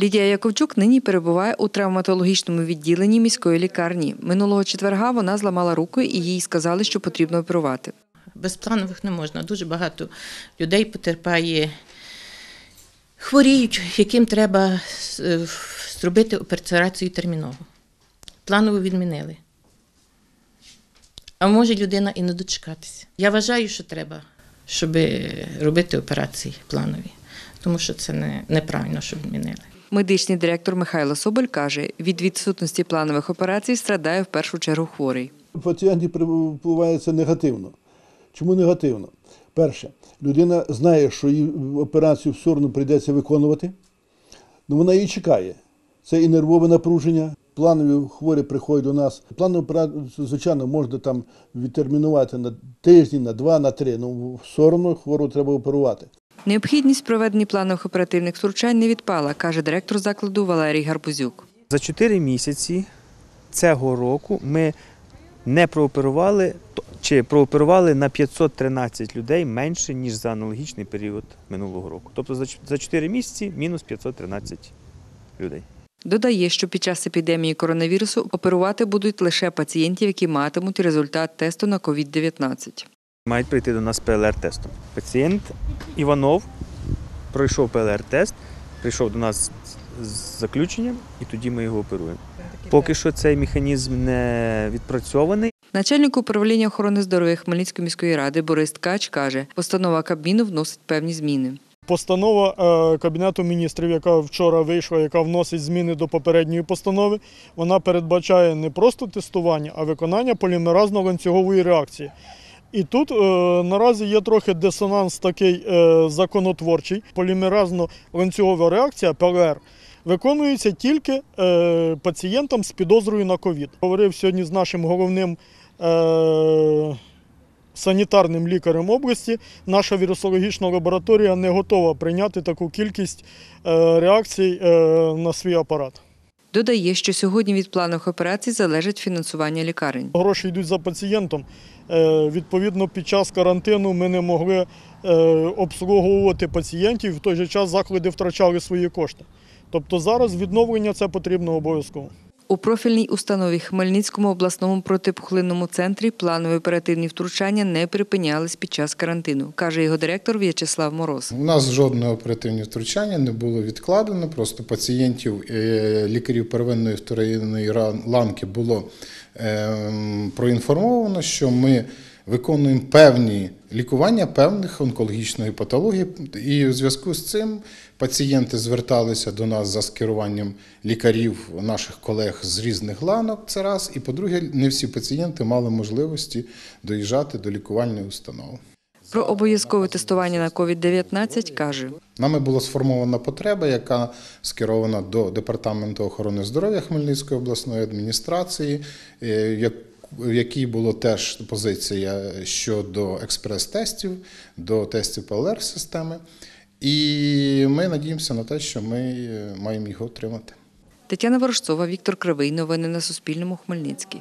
Лідія Яковчук нині перебуває у травматологічному відділенні міської лікарні. Минулого четверга вона зламала руку і їй сказали, що потрібно оперувати. Без планових не можна. Дуже багато людей потерпає, хворіють, яким треба е, зробити операцію терміново. Планово відмінили. А може людина і не дочекатися. Я вважаю, що треба, щоб робити операції планові, тому що це не, неправильно, що відмінили. Медичний директор Михайло Соболь каже, від відсутності планових операцій страдає в першу чергу хворий. Пацієнті впливає це негативно. Чому негативно? Перше, людина знає, що їй операцію в сторону прийдеться виконувати, але вона її чекає. Це і нервове напруження. Планові хворі приходять до нас. Планову операцію, звичайно, можна там відтермінувати на тиждень, на два, на три. Ну, все одно хвору треба оперувати. Необхідність проведення планових оперативних втручань не відпала, каже директор закладу Валерій Гарбузюк. За 4 місяці цього року ми не прооперували чи прооперували на 513 людей менше, ніж за аналогічний період минулого року. Тобто за ч- за 4 місяці мінус 513 людей. Додає, що під час епідемії коронавірусу оперувати будуть лише пацієнтів, які матимуть результат тесту на COVID-19. Мають прийти до нас ПЛР-тестом. Пацієнт Іванов пройшов ПЛР-тест, прийшов до нас з заключенням, і тоді ми його оперуємо. Поки що цей механізм не відпрацьований. Начальник управління охорони здоров'я Хмельницької міської ради Борис Ткач каже, постанова Кабміну вносить певні зміни. Постанова е, Кабінету міністрів, яка вчора вийшла, яка вносить зміни до попередньої постанови, вона передбачає не просто тестування, а виконання полімеразно-ланцюгової реакції. І тут е, наразі є трохи дисонанс такий е, законотворчий. Полімеразно-ланцюгова реакція ПЛР виконується тільки е, пацієнтам з підозрою на ковід. Говорив сьогодні з нашим головним. Е, санітарним лікарем області наша вірусологічна лабораторія не готова прийняти таку кількість е, реакцій е, на свій апарат. Додає, що сьогодні від планових операцій залежить фінансування лікарень. Гроші йдуть за пацієнтом. Е, Відповідно, під час карантину ми не могли е, обслуговувати пацієнтів, в той же час заклади втрачали свої кошти. Тобто зараз відновлення це потрібно обов'язково. У профільній установі Хмельницькому обласному протипухлинному центрі планові оперативні втручання не припинялись під час карантину, каже його директор В'ячеслав Мороз. У нас жодне оперативне втручання не було відкладено. Просто пацієнтів, е, лікарів первинної вторинної ланки було ем, проінформовано, що ми виконуємо певні лікування певних онкологічної патології, і у зв'язку з цим пацієнти зверталися до нас за скеруванням лікарів, наших колег з різних ланок. Це раз. І по-друге, не всі пацієнти мали можливості доїжджати до лікувальної установи. Про обов'язкове тестування на COVID-19 каже. Нами була сформована потреба, яка скерована до Департаменту охорони здоров'я Хмельницької обласної адміністрації, е, в якій була теж позиція щодо експрес-тестів, до тестів ПЛР-системи. І ми надіємося на те, що ми е, маємо його отримати. Тетяна Ворожцова, Віктор Кривий. Новини на Суспільному. Хмельницький.